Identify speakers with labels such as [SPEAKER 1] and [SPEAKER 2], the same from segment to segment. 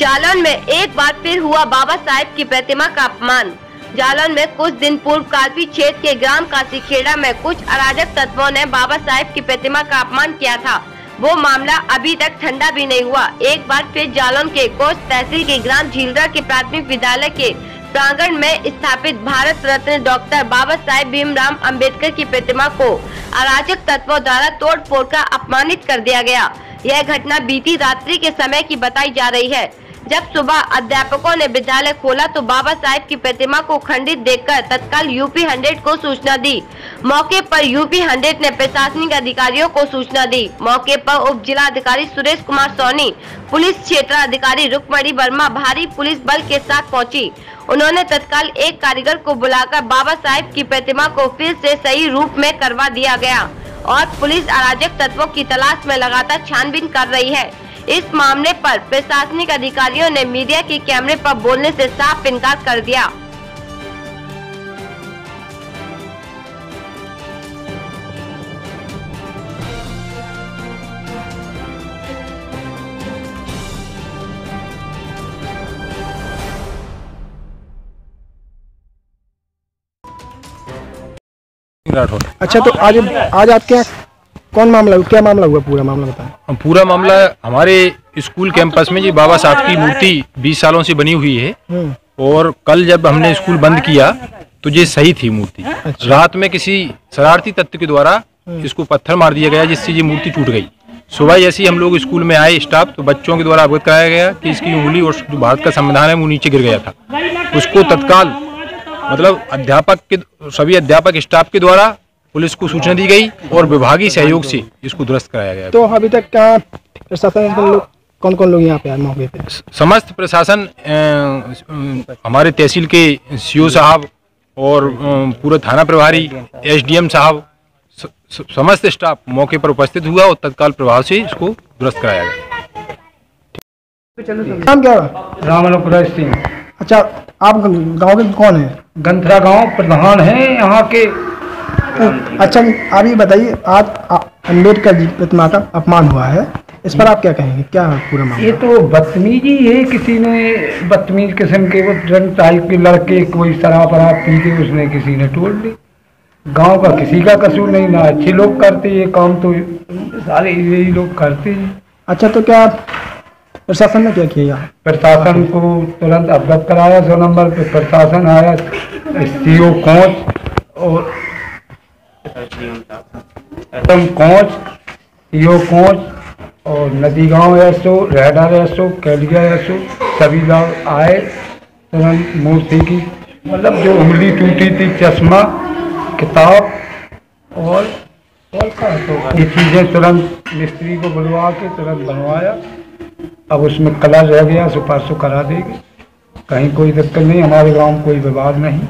[SPEAKER 1] जालौन में एक बार फिर हुआ बाबा साहेब की प्रतिमा का अपमान। जालौन में कुछ दिन पूर्व कालपी क्षेत्र के ग्राम काशीखेड़ा में कुछ अराजक तत्वों ने बाबा साहेब की प्रतिमा का अपमान किया था। वो मामला अभी तक ठंडा भी नहीं हुआ। एक बार फिर जालौन के कोच तहसील के ग्राम झीलरा के प्राथमिक विद्यालय के प्रांगण में स्थापित भारत रत्न डॉक्टर बाबा साहेब भीमराव अंबेडकर की प्रतिमा को अराजक तत्वों द्वारा तोड़ फोड़ कर अपमानित कर दिया गया। यह घटना बीती रात्रि के समय की बताई जा रही है। जब सुबह अध्यापकों ने विद्यालय खोला तो बाबा साहेब की प्रतिमा को खंडित देखकर तत्काल यूपी हंड्रेड को सूचना दी। मौके पर यूपी हंड्रेड ने प्रशासनिक अधिकारियों को सूचना दी। मौके पर उप जिला अधिकारी सुरेश कुमार सोनी, पुलिस क्षेत्र अधिकारी रुकमणी वर्मा, भारी पुलिस बल के साथ पहुँची। उन्होंने तत्काल एक कारीगर को बुलाकर बाबा साहेब की प्रतिमा को फिर से सही रूप में करवा दिया गया और पुलिस अराजक तत्वों की तलाश में लगातार छानबीन कर रही है। इस मामले पर प्रशासनिक अधिकारियों ने मीडिया के कैमरे पर बोलने से साफ़ इनकार कर दिया।
[SPEAKER 2] अच्छा तो आज आज आपके यहाँ कौन मामला हुआ? क्या मामला हुआ? पूरा मामला बताएँ।
[SPEAKER 3] पूरा मामला हमारे स्कूल कैंपस में जी बाबा साहब की मूर्ति 20 सालों से बनी हुई है।
[SPEAKER 2] हम्म,
[SPEAKER 3] और कल जब हमने स्कूल बंद किया तो ये सही थी मूर्ति। रात में किसी शरारती तत्व के द्वारा इसको पत्थर मार दिया गया जिससे ये मूर्ति टूट गई। सुबह जैसे ही हम लोग स्कूल में आए स्टाफ तो बच्चों के द्वारा अवगत कराया गया कि इसकी उंगली और जो भारत का संविधान है वो नीचे गिर गया था। उसको तत्काल मतलब अध्यापक के सभी अध्यापक स्टाफ के द्वारा पुलिस को सूचना दी गई और विभागीय सहयोग से इसको दुरुस्त कराया गया।
[SPEAKER 2] तो अभी तक क्या प्रशासन लोग कौन कौन लोग यहाँ पे आए मौके पे?
[SPEAKER 3] समस्त प्रशासन हमारे तहसील के सीओ साहब और पूरा थाना प्रभारी एसडीएम साहब समस्त स्टाफ मौके पर उपस्थित हुआ और तत्काल प्रभाव से इसको दुरुस्त कराया गया।
[SPEAKER 2] नाम क्या हुआ?
[SPEAKER 4] रामलोक सिंह।
[SPEAKER 2] अच्छा आप गाँव के कौन है?
[SPEAKER 4] गंथरा गाँव प्रधान है यहाँ के
[SPEAKER 2] अच्छा आप ये बताइए आज अंबेडकर जी प्रतिमा का अपमान हुआ है इस पर आप क्या कहेंगे? क्या पूरा
[SPEAKER 4] ये तो बदतमीजी है किसी ने बदतमीज किस्म के वो रंग टाइप के लड़के कोई शराब वराब पी के उसने किसी ने तोड़ ली गाँव का किसी का कसूर नहीं ना अच्छे लोग करते ये काम तो सारे यही लोग करते हैं।
[SPEAKER 2] अच्छा तो क्या प्रशासन ने क्या किया
[SPEAKER 4] प्रशासन को तुरंत अवगत कराया सौ नंबर पे प्रशासन आया सीओ कोच और एम कोच सीओ कोच, और नदी गाँव एसओ रेडर एसओ कैलिया एसओ सभी लोग आए तुरंत मूर्ति की मतलब जो उंगली टूटी थी, चश्मा, किताब, और तो ये चीज़ें तुरंत मिस्त्री को बुलवा के तुरंत बनवाया। अब उसमें कलर रह गया सो करा देगी। कहीं कोई दिक्कत नहीं, हमारे गाँव में कोई विवाद नहीं।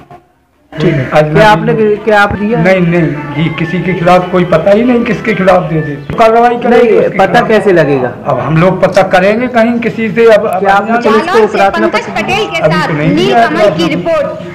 [SPEAKER 4] ठीक है।
[SPEAKER 5] क्या आपने क्या आप दिया?
[SPEAKER 4] नहीं नहीं ये किसी के खिलाफ कोई पता ही नहीं किसके खिलाफ दे दे। तो कार्रवाई करेंगे
[SPEAKER 5] पता कैसे लगेगा?
[SPEAKER 4] अब हम लोग पता करेंगे कहीं किसी से अब
[SPEAKER 5] आपने
[SPEAKER 4] यहाँ-
[SPEAKER 5] पुलिस को प्रार्थना
[SPEAKER 1] पटेल के साथ
[SPEAKER 4] तो
[SPEAKER 1] नील कमल की रिपोर्ट।